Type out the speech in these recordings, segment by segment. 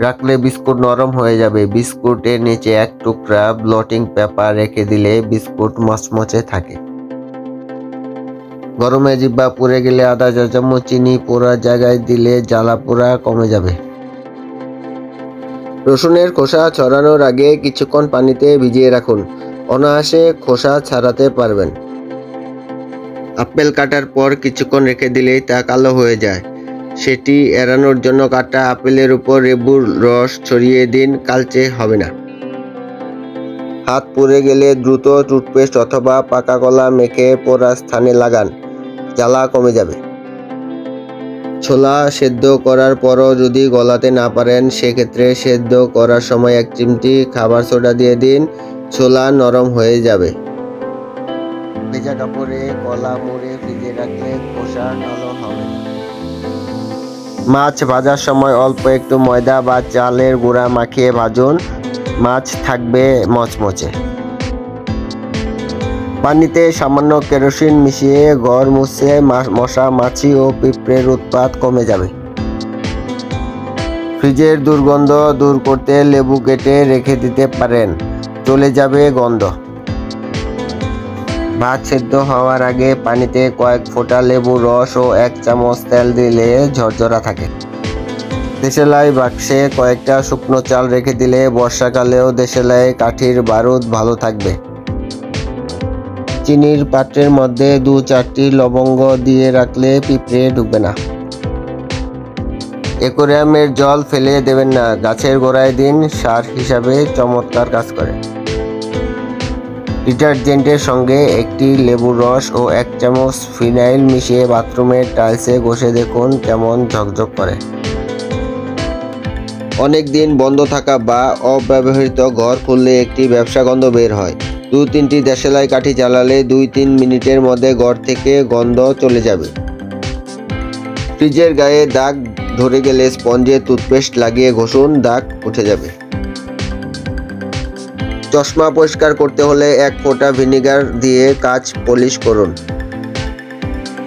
রাখলে বিস্কুট নরম হয়ে যাবে। বিস্কুটের নিচে এক টুকরা ব্লটিং পেপার রেখে দিলে বিস্কুট মচমচে থাকে। গরমে জিব্বা পুড়ে গেলে আদা চা চামচ চিনি পোড়া জায়গায় দিলে জ্বালা পোড়া কমে যাবে। রসুনের খোসা ছড়ানোর আগে কিছুক্ষণ পানিতে ভিজিয়ে রাখুন। অনায়াসে খোসা ছাড়াতে পারবেন। আপেল কাটার পর কিছুক্ষণ রেখে দিলেই তা কালো হয়ে যায়। সেটি এড়ানোর জন্য কাটা আপেলের উপর লেবুর রস ছড়িয়ে দিন, কালচে হবে না। হাত পুড়ে গেলে দ্রুত টুথপেস্ট অথবা পাকা কলা মেখে পোড়া স্থানে লাগান, জ্বালা কমে যাবে। ছোলা সেদ্ধ করার পরও যদি গলাতে না পারেন, সেক্ষেত্রে সেদ্ধ করার সময় এক চিমটি খাবার সোডা দিয়ে দিন, ছোলা নরম হয়ে যাবে। ভেজা কাপড়ে কলা মুড়ে ভিজে রাখলে খোসা কালো হবে মাছ ভাজার সময় অল্প একটু ময়দা বা চালের গুঁড়া মাখিয়ে ভাজুন। মাছ থাকবে মচমচে। পানিতে সামান্য কেরোসিন মিশিয়ে ঘর মুছে মশা, মাছি ও পিঁপড়ের উৎপাত কমে যাবে। ফ্রিজের দুর্গন্ধ দূর করতে লেবু কেটে রেখে দিতে পারেন। চলে যাবে গন্ধ। ভাত সেদ্ধ হওয়ার আগে পানিতে কয়েক ফোঁটা লেবু রস ও এক চামচ তেল দিলে ঝরঝরা থাকে। দেশেলাই বাক্সে কয়েকটা শুকনো চাল রেখে দিলে বর্ষাকালেও দেশেলাই, কাঠির বারুদ ভালো থাকবে। চিনির পাত্রের মধ্যে দু চারটি লবঙ্গ দিয়ে রাখলে পিঁপড়ে ঢুকবে না। অ্যাকোরিয়ামের জল ফেলে দেবেন না, গাছের গোড়ায় দিন, সার হিসাবে চমৎকার কাজ করে। ডিটারজেন্টের সঙ্গে একটি লেবুর রস ও এক চামচ ফিনাইল মিশিয়ে বাথরুমের টাইলসে ঘষে দেখুন কেমন ঝকঝক করে। অনেক দিন বন্ধ থাকা বা অব্যবহৃত ঘর খুললে একটি ব্যবসা গন্ধ বের হয়। দু তিনটি দেশালাই কাঠি জ্বালালে দুই তিন মিনিটের মধ্যে ঘর থেকে গন্ধ চলে যাবে। ফ্রিজের গায়ে দাগ ধরে গেলে স্পঞ্জে, টুথপেস্ট লাগিয়ে ঘষুন, দাগ উঠে যাবে। চশমা পরিষ্কার করতে হলে এক ফোঁটা ভিনিগার দিয়ে কাচ পলিশ করুন।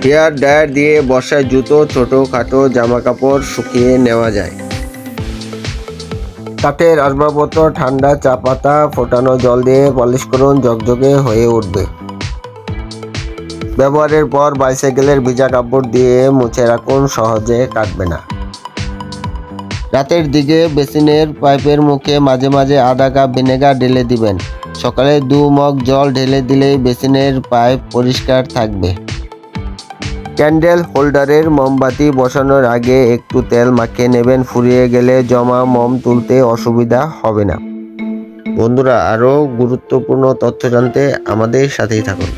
হেয়ার ড্রায়ার দিয়ে বর্ষায় জুতো, ছোট খাটো জামা কাপড় শুকিয়ে নেওয়া যায়। কাঠের আসবাবপত্র ঠান্ডা চা পাতা, ফোটানো জল দিয়ে পলিশ করুন, ঝকঝকে হয়ে উঠবে। ব্যবহারের পর বাইসাইকেলের ভিজা কাপড় দিয়ে মুছে রাখুন, সহজে কাটবে না। রাতের দিকে বেসিনের পাইপের মুখে মাঝে মাঝে আধা কাপ ভিনেগার ঢেলে দিবেন। সকালে দু মগ জল ঢেলে দিলেই বেসিনের পাইপ পরিষ্কার থাকবে। ক্যান্ডেল হোল্ডারের মোমবাতি বসানোর আগে একটু তেল মাখিয়ে নেবেন। ফুরিয়ে গেলে জমা মোম তুলতে অসুবিধা হবে না। বন্ধুরা, আরও গুরুত্বপূর্ণ তথ্য জানতে আমাদের সাথেই থাকুন।